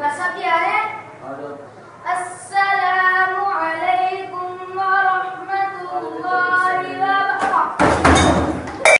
कसा भी आ है